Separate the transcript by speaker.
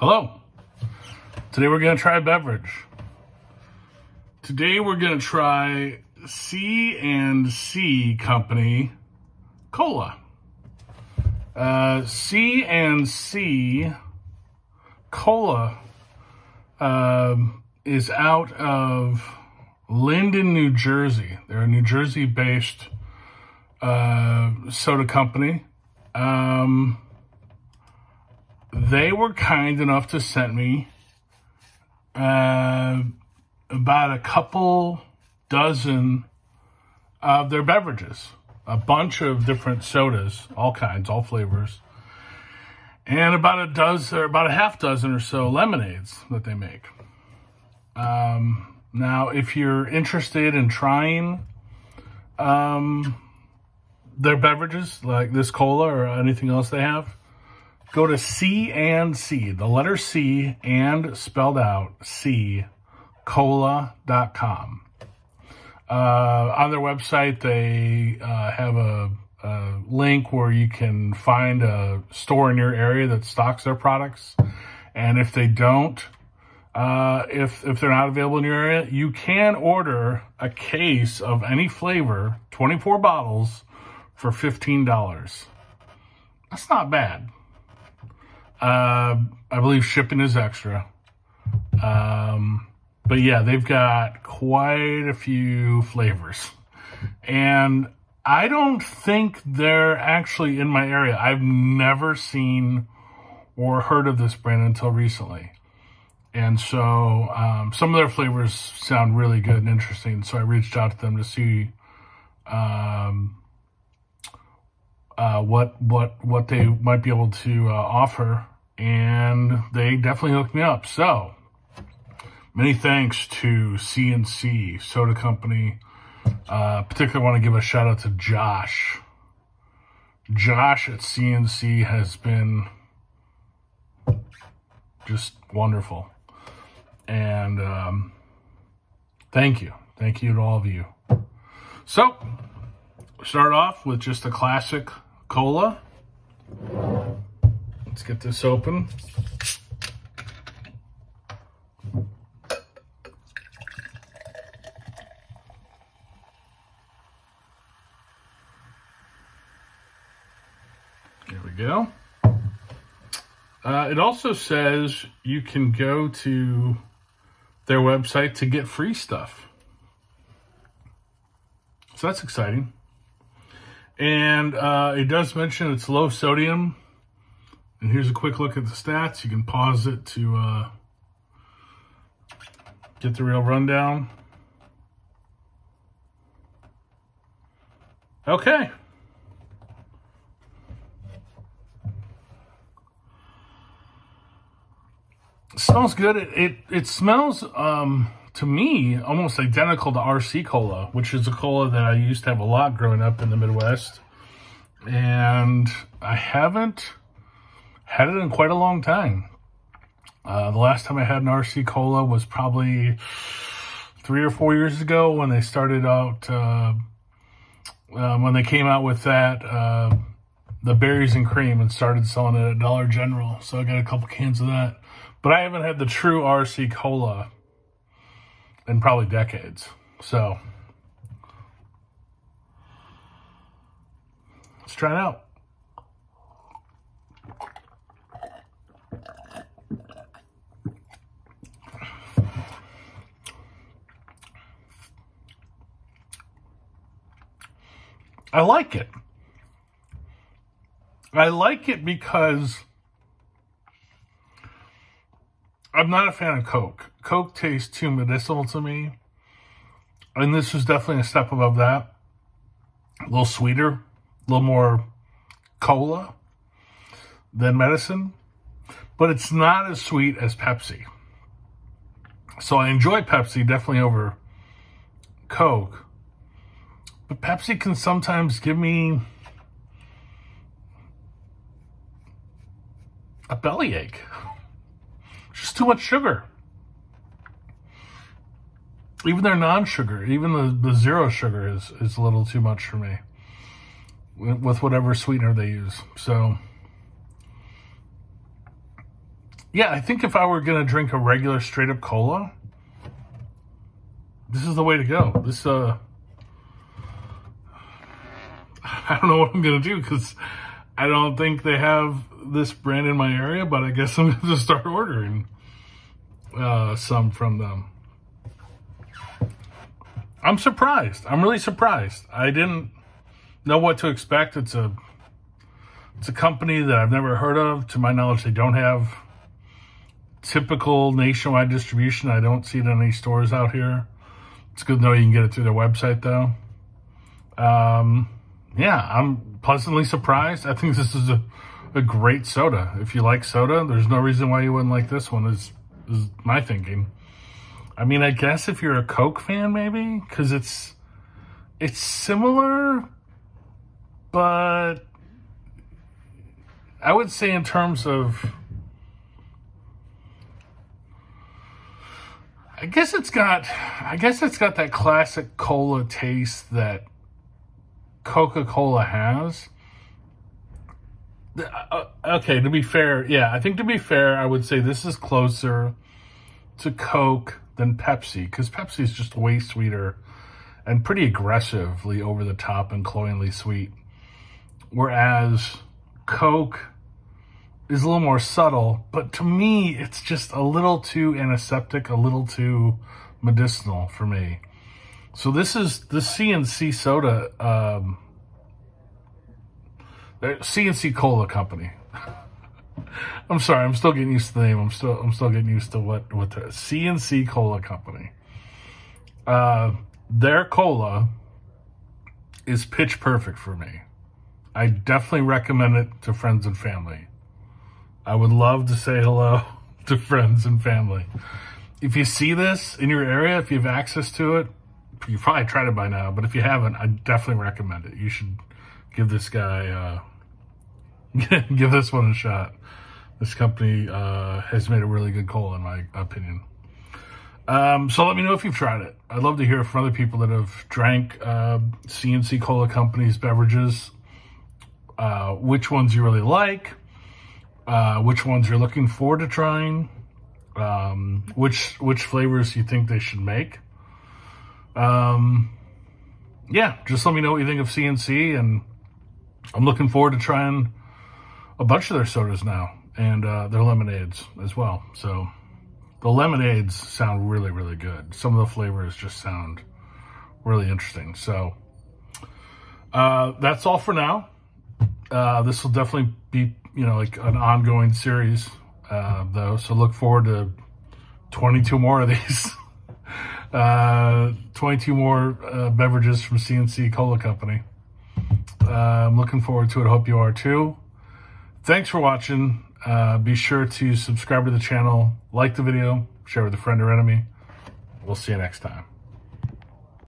Speaker 1: Hello. Today we're going to try a beverage. Today we're going to try C and C Company Cola. Uh, C and C Cola um, is out of Linden, New Jersey. They're a New Jersey-based uh, soda company. Um, they were kind enough to send me uh, about a couple dozen of their beverages, a bunch of different sodas, all kinds, all flavors, and about a dozen or about a half dozen or so lemonades that they make. Um, now, if you're interested in trying um, their beverages, like this cola or anything else they have, go to C and C, the letter C and spelled out C, cola.com. Uh, on their website, they uh, have a, a, link where you can find a store in your area that stocks their products. And if they don't, uh, if, if they're not available in your area, you can order a case of any flavor, 24 bottles, for $15. That's not bad. Uh, I believe shipping is extra. Um, but yeah, they've got quite a few flavors. And I don't think they're actually in my area. I've never seen or heard of this brand until recently. And so um, some of their flavors sound really good and interesting. So I reached out to them to see um, uh, what what what they might be able to uh, offer, and they definitely hooked me up. So many thanks to CNC Soda Company. Uh, particularly want to give a shout out to Josh. Josh at CNC has been just wonderful. And um, thank you. Thank you to all of you. So, start off with just a classic cola. Let's get this open. There we go. Uh, it also says you can go to their website to get free stuff. So that's exciting. And uh, it does mention it's low sodium. And here's a quick look at the stats. You can pause it to uh, get the real rundown. Okay. smells good. It, it, it smells, um, to me, almost identical to RC Cola, which is a cola that I used to have a lot growing up in the Midwest. And I haven't had it in quite a long time. Uh, the last time I had an RC Cola was probably three or four years ago when they started out, uh, uh, when they came out with that, uh, the berries and cream and started selling it at Dollar General. So I got a couple cans of that. But I haven't had the true RC Cola in probably decades. So let's try it out. I like it. I like it because I'm not a fan of Coke. Coke tastes too medicinal to me. And this is definitely a step above that. A little sweeter, a little more cola than medicine. But it's not as sweet as Pepsi. So I enjoy Pepsi definitely over Coke. But Pepsi can sometimes give me a bellyache just too much sugar. Even their non-sugar, even the, the zero sugar is, is a little too much for me with whatever sweetener they use. So yeah, I think if I were going to drink a regular straight up cola, this is the way to go. This, uh, I don't know what I'm going to do because I don't think they have this brand in my area, but I guess I'm going to start ordering uh, some from them. I'm surprised. I'm really surprised. I didn't know what to expect. It's a it's a company that I've never heard of. To my knowledge, they don't have typical nationwide distribution. I don't see it in any stores out here. It's good to know you can get it through their website though. Um, yeah, I'm pleasantly surprised. I think this is a, a great soda. If you like soda, there's no reason why you wouldn't like this one is, is my thinking. I mean, I guess if you're a Coke fan, maybe, because it's, it's similar, but I would say in terms of I guess it's got I guess it's got that classic cola taste that Coca-Cola has. Uh, uh, okay, to be fair, yeah, I think to be fair, I would say this is closer to Coke than Pepsi because Pepsi is just way sweeter and pretty aggressively over the top and cloyingly sweet. Whereas Coke is a little more subtle, but to me, it's just a little too antiseptic, a little too medicinal for me. So this is the CNC soda, um, CNC Cola Company. I'm sorry, I'm still getting used to the name. I'm still, I'm still getting used to what, what the CNC Cola Company. Uh, their cola is pitch perfect for me. I definitely recommend it to friends and family. I would love to say hello to friends and family. If you see this in your area, if you have access to it, you've probably tried it by now, but if you haven't, I definitely recommend it. You should give this guy, uh, give this one a shot. This company uh, has made a really good cola, in my opinion. Um, so let me know if you've tried it. I'd love to hear from other people that have drank uh, CNC Cola Company's beverages, uh, which ones you really like, uh, which ones you're looking forward to trying, um, which which flavors you think they should make. Um, yeah, just let me know what you think of CNC, and I'm looking forward to trying a bunch of their sodas now and uh, their lemonades as well. So the lemonades sound really, really good. Some of the flavors just sound really interesting. So uh, that's all for now. Uh, this will definitely be you know, like an ongoing series, uh, though. So look forward to 22 more of these. uh, 22 more uh, beverages from CNC Cola Company. I'm looking forward to it. Hope you are too. Thanks for watching. Uh, be sure to subscribe to the channel, like the video, share with a friend or enemy. We'll see you next time.